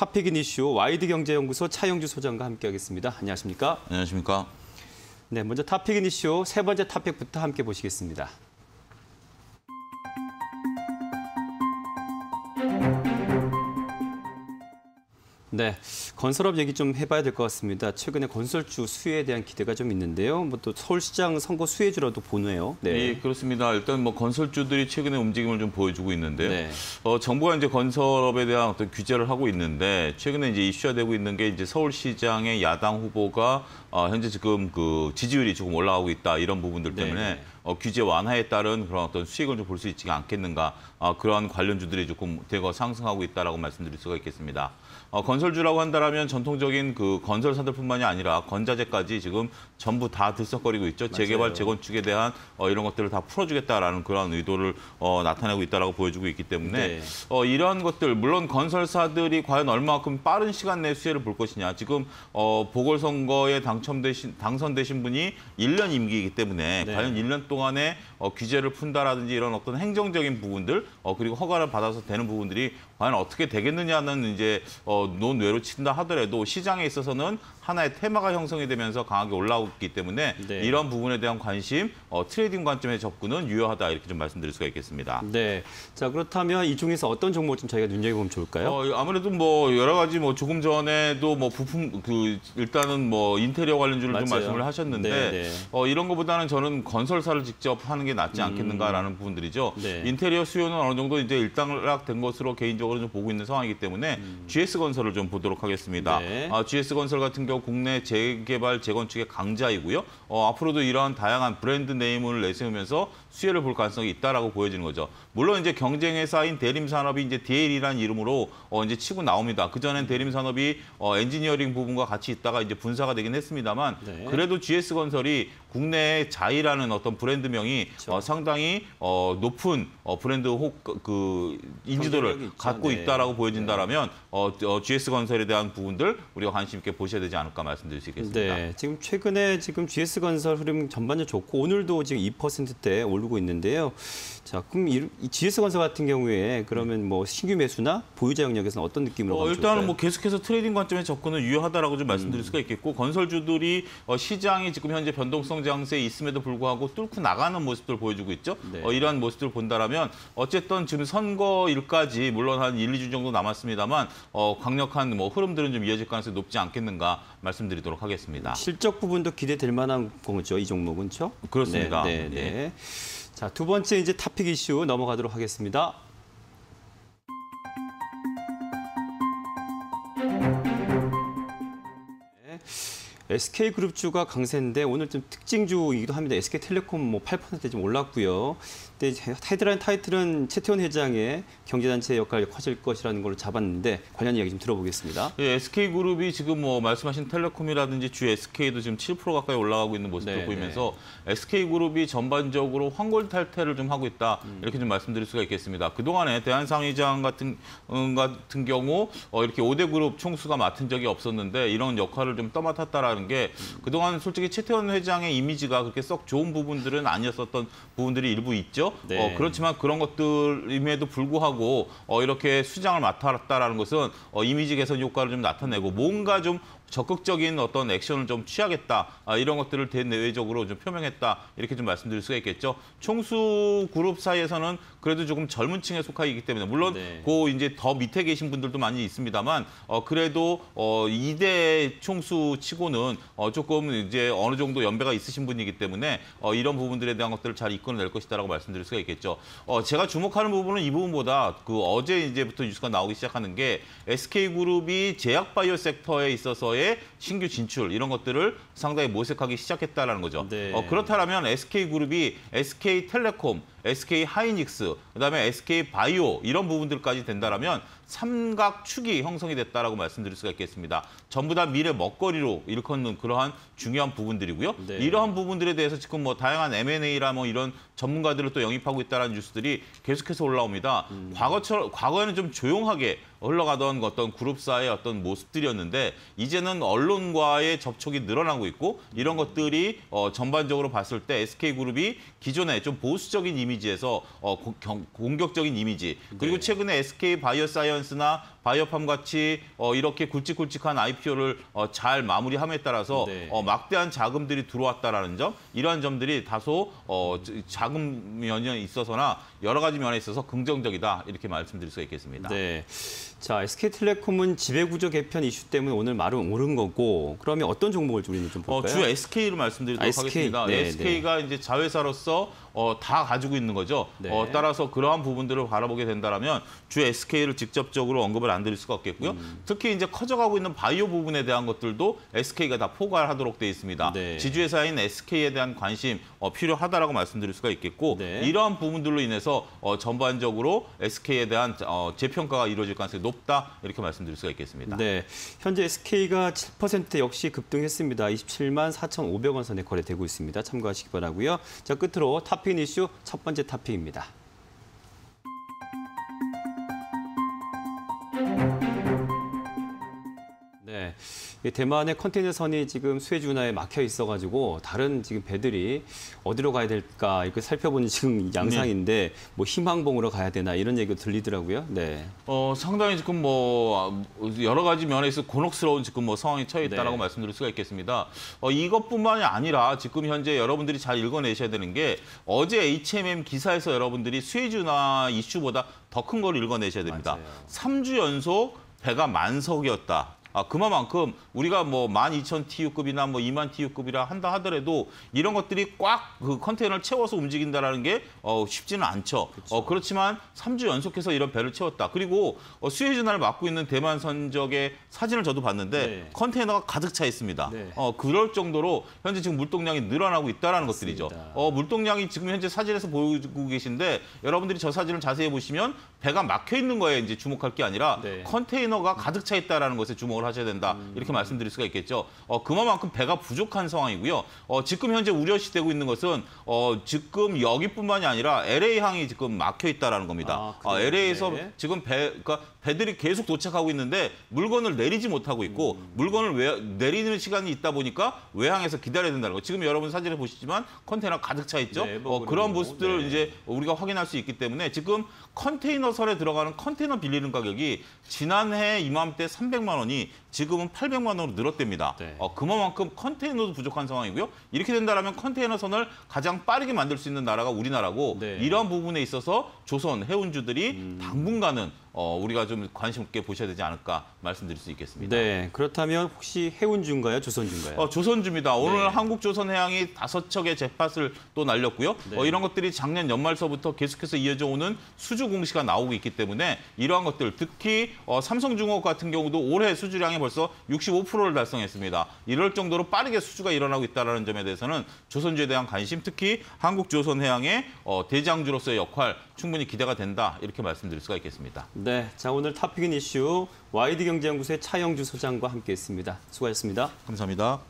top pick IN 이슈 와이드 경제연구소 차영주 소장과 함께하겠습니다. 안녕하십니까? 안녕하십니까? 네, 먼저 top pick IN 이슈 세 번째 top pick부터 함께 보시겠습니다. 네, 건설업 얘기 좀 해봐야 될 것 같습니다. 최근에 건설주 수혜에 대한 기대가 좀 있는데요. 뭐 또 서울시장 선거 수혜주라도 보네요. 네. 예, 그렇습니다. 일단 뭐 건설주들이 최근에 움직임을 좀 보여주고 있는데요. 네. 어, 정부가 이제 건설업에 대한 어떤 규제를 하고 있는데 최근에 이제 이슈화 되고 있는 게 이제 서울시장의 야당 후보가 어, 현재 지금 그 지지율이 조금 올라가고 있다 이런 부분들 때문에 네. 어, 규제 완화에 따른 그런 어떤 수익을 좀 볼 수 있지 않겠는가 어, 그러한 관련주들이 조금 대거 상승하고 있다라고 말씀드릴 수가 있겠습니다. 어, 건설주라고 한다라면 전통적인 그 건설사들뿐만이 아니라 건자재까지 지금 전부 다 들썩거리고 있죠. 재개발, 재건축에 대한 어, 이런 것들을 다 풀어주겠다라는 그런 의도를 어, 나타내고 있다라고 보여주고 있기 때문에 네. 어, 이러한 것들 물론 건설사들이 과연 얼마만큼 빠른 시간 내에 수혜를 볼 것이냐. 지금 어, 보궐선거에 당첨되신 당선되신 분이 1년 임기이기 때문에 네. 과연 1년 동안에 어, 규제를 푼다라든지 이런 어떤 행정적인 부분들 어, 그리고 허가를 받아서 되는 부분들이 과연 어떻게 되겠느냐는 이제 어, 논외로 친다 하더라도 시장에 있어서는 하나의 테마가 형성이 되면서 강하게 올라오고 있기 때문에 네. 이런 부분에 대한 관심, 어, 트레이딩 관점의 접근은 유효하다 이렇게 좀 말씀드릴 수가 있겠습니다. 네. 자, 그렇다면 이 중에서 어떤 종목을 좀 저희가 눈여겨보면 좋을까요? 어, 아무래도 뭐 여러 가지 뭐 조금 전에도 뭐 부품 그 일단은 뭐 인테리어 관련주를 좀 맞아요. 말씀을 하셨는데 네, 네. 어, 이런 것보다는 저는 건설사를 직접 하는 게 낫지 않겠는가라는 부분들이죠. 음. 네. 인테리어 수요는 어느 정도 이제 일단락된 것으로 개인적으로 좀 보고 있는 상황이기 때문에 GS 건설을 좀 보도록 하겠습니다. 음. 네. 아, GS 건설 같은 경우 국내 재개발 재건축의 강자이고요. 어, 앞으로도 이러한 다양한 brand name을 내세우면서 수혜를 볼 가능성이 있다라고 보여지는 거죠. 물론 이제 경쟁 회사인 대림 산업이 이제 DL이라는 이름으로 어, 이제 치고 나옵니다. 그 전엔 대림 산업이 어, 엔지니어링 부분과 같이 있다가 이제 분사가 되긴 했습니다만 네. 그래도 GS 건설이 국내의 자이라는 어떤 브랜드명이 그렇죠. 어, 상당히 어, 높은 어, 브랜드 혹 그 인지도를 경쟁력이 있죠. 갖고 네. 있다라고 보여진다라면 어, 어, GS 건설에 대한 부분들 우리가 관심 있게 보셔야 되지 않을까 말씀드릴 수 있겠습니다. 네, 지금 최근에 지금 GS 건설 흐름 전반적으로 좋고 오늘도 지금 2%대 오르고 있는데요. 자, 그럼 이, 이 GS 건설 같은 경우에 그러면 뭐 신규 매수나 보유자 영역에서는 어떤 느낌으로 어, 일단은? 뭐 계속해서 trading 관점의 접근은 유효하다라고 좀 음. 말씀드릴 수가 있겠고 건설주들이 어, 시장이 지금 현재 변동성 장세에 있음에도 불구하고 뚫고 나가는 모습들 보여주고 있죠. 네. 어, 이러한 모습들을 본다라면 어쨌든 지금 선거일까지 물론 한 1, 2주 정도 남았습니다만 어, 강력한 뭐 흐름들은 좀 이어질 가능성이 높지 않겠는가 말씀드리도록 하겠습니다. 실적 부분도 기대될 만한 거죠. 이 종목은 그렇죠? 그렇습니다. 네, 네, 네. 자, 두 번째 이제 탑픽 이슈 넘어가도록 하겠습니다. SK 그룹주가 강세인데 오늘 좀 특징주이기도 합니다. SK텔레콤 뭐 8%좀 올랐고요. 근데 헤드라인 타이틀은 최태원 회장의 경제단체 역할이 커질 것이라는 걸 잡았는데 관련 이야기 좀 들어보겠습니다. 예, SK그룹이 지금 뭐 말씀하신 텔레콤이라든지 주 SK도 지금 7% 가까이 올라가고 있는 모습도 네, 보이면서 SK그룹이 전반적으로 황골탈퇴를 좀 하고 있다 이렇게 좀 말씀드릴 수가 있겠습니다. 그동안에 대한상의장 같은 음, 같은 경우 어, 이렇게 5대 그룹 총수가 맡은 적이 없었는데 이런 역할을 좀 떠맡았다라 는 게 그동안 솔직히 최태원 회장의 이미지가 그렇게 썩 좋은 부분들은 아니었었던 부분들이 일부 있죠. 네. 어, 그렇지만 그런 것들임에도 불구하고 어, 이렇게 수장을 맡았다라는 것은 어, 이미지 개선 효과를 좀 나타내고 뭔가 좀 적극적인 어떤 액션을 좀 취하겠다 아, 이런 것들을 대내외적으로 좀 표명했다 이렇게 좀 말씀드릴 수가 있겠죠. 총수 그룹 사이에서는 그래도 조금 젊은 층에 속하기 때문에 물론 네. 그 이제 더 밑에 계신 분들도 많이 있습니다만 어, 그래도 어, 2대 총수 치고는 어, 조금 이제 어느 정도 연배가 있으신 분이기 때문에 어, 이런 부분들에 대한 것들을 잘 이끌어낼 것이다라고 말씀드릴 수가 있겠죠. 어, 제가 주목하는 부분은 이 부분보다 그 어제 이제부터 뉴스가 나오기 시작하는 게 SK그룹이 제약 바이오 섹터에 있어서의 신규 진출 이런 것들을 상당히 모색하기 시작했다라는 거죠. 네. 어, 그렇다면 SK그룹이 SK텔레콤, SK 하이닉스, 그다음에 SK 바이오 이런 부분들까지 된다라면 삼각축이 형성이 됐다라고 말씀드릴 수가 있겠습니다. 전부 다 미래 먹거리로 일컫는 그러한 중요한 부분들이고요. 네. 이러한 부분들에 대해서 지금 뭐 다양한 M&A라 뭐 이런 전문가들을 또 영입하고 있다는 뉴스들이 계속해서 올라옵니다. 과거처럼 과거에는 좀 조용하게 흘러가던 어떤 그룹사의 어떤 모습들이었는데 이제는 언론과의 접촉이 늘어나고 있고 이런 것들이 어, 전반적으로 봤을 때 SK그룹이 기존에 좀 보수적인 이미 지에서 어, 고- 경- 공격적인 이미지 그리고 네. 최근에 SK 바이오사이언스나 바이오팜 같이 어, 이렇게 굵직굵직한 IPO를 어, 잘 마무리함에 따라서 네. 어, 막대한 자금들이 들어왔다라는 점 이러한 점들이 다소 어, 저- 자금 면에 있어서나 여러 가지 면에 있어서 긍정적이다 이렇게 말씀드릴 수가 있겠습니다. 네. 자, SK텔레콤은 지배구조 개편 이슈 때문에 오늘 말은 오른 거고 그러면 어떤 종목을 좀 우리는 좀 어, 볼까요? 주 SK를 말씀드리도록 SK, 하겠습니다. 네, SK가 이제 자회사로서 어, 다 가지고 있는 거죠. 네. 어, 따라서 그러한 부분들을 바라보게 된다면 주 SK를 직접적으로 언급을 안 드릴 수가 없겠고요. 음. 특히 이제 커져가고 있는 바이오 부분에 대한 것들도 SK가 다 포괄하도록 돼 있습니다. 네. 지주회사인 SK에 대한 관심 어, 필요하다라고 말씀드릴 수가 있겠고 네. 이러한 부분들로 인해서 어, 전반적으로 SK에 대한 어, 재평가가 이루어질 가능성이 높다 이렇게 말씀드릴 수가 있겠습니다. 네. 현재 SK가 7% 역시 급등했습니다. 27만 4,500원 선에 거래되고 있습니다. 참고하시기 바라고요. 자, 끝으로 탑픽 이슈 첫 번째 탑픽입니다. 네. 이 대만의 컨테이너선이 지금 수에즈 운하에 막혀 있어가지고 다른 지금 배들이 어디로 가야 될까 이렇게 살펴보는 지금 양상인데 뭐 희망봉으로 가야 되나 이런 얘기가 들리더라고요. 네. 어, 상당히 지금 뭐 여러 가지 면에서 곤혹스러운 지금 뭐 상황에 처해 있다라고 네. 말씀드릴 수가 있겠습니다. 어, 이것뿐만이 아니라 지금 현재 여러분들이 잘 읽어내셔야 되는 게 어제 HMM 기사에서 여러분들이 수혜주나 이슈보다 더 큰 걸 읽어내셔야 됩니다. 맞아요. 삼주 연속 배가 만석이었다. 아, 그만큼 우리가 뭐 12,000TU급이나 뭐 2만 TU급이라 한다 하더라도 이런 것들이 꽉 그 컨테이너를 채워서 움직인다라는 게 어, 쉽지는 않죠. 어, 그렇지만 3주 연속해서 이런 배를 채웠다. 그리고 어, 수혜준화를 맡고 있는 대만 선적의 사진을 저도 봤는데 네. 컨테이너가 가득 차 있습니다. 네. 어, 그럴 정도로 현재 지금 물동량이 늘어나고 있다라는 것들이죠. 어, 물동량이 지금 현재 사진에서 보여주고 계신데 여러분들이 저 사진을 자세히 보시면 배가 막혀 있는 거에 이제 주목할 게 아니라 네. 컨테이너가 가득 차 있다라는 것에 주목을 하셔야 된다. 이렇게 말씀드릴 수가 있겠죠. 어, 그만큼 배가 부족한 상황이고요. 어, 지금 현재 우려시되고 있는 것은 어, 지금 여기뿐만이 아니라 LA 항이 지금 막혀 있다라는 겁니다. 아, 어, 그래요? LA에서 네. 지금 배, 그러니까 배들이 계속 도착하고 있는데 물건을 내리지 못하고 있고 음. 물건을 외, 내리는 시간이 있다 보니까 외항에서 기다려야 된다는 거. 지금 여러분 사진을 보시지만 컨테이너 가득 차 있죠. 네, 어, 뭐 그런 그리고, 모습들을 네. 이제 우리가 확인할 수 있기 때문에 지금 컨테이너 설에 들어가는 컨테이너 빌리는 가격이 지난해 이맘때 300만 원이 지금은 800만 원으로 늘었답니다. 네. 어, 그만큼 컨테이너도 부족한 상황이고요. 이렇게 된다면 컨테이너 선을 가장 빠르게 만들 수 있는 나라가 우리나라고 네. 이러한 부분에 있어서 조선 해운주들이 당분간은 어, 우리가 좀 관심 있게 보셔야 되지 않을까 말씀드릴 수 있겠습니다. 네. 그렇다면 혹시 해운주인가요? 조선주인가요? 어, 조선주입니다. 오늘 네. 한국조선해양이 다섯 척의 jet팟을 또 날렸고요. 네. 어, 이런 것들이 작년 연말서부터 계속해서 이어져 오는 수주 공시가 나오고 있기 때문에 이러한 것들 특히 어, 삼성중공업 같은 경우도 올해 수주량이 벌써 65%를 달성했습니다. 이럴 정도로 빠르게 수주가 일어나고 있다는 점에 대해서는 조선주에 대한 관심 특히 한국조선해양의 어, 대장주로서의 역할 충분히 기대가 된다 이렇게 말씀드릴 수가 있겠습니다. 네. 자, 오늘 탑픽인 이슈 YD 경제연구소의 차영주 소장과 함께했습니다. 수고하셨습니다. 감사합니다.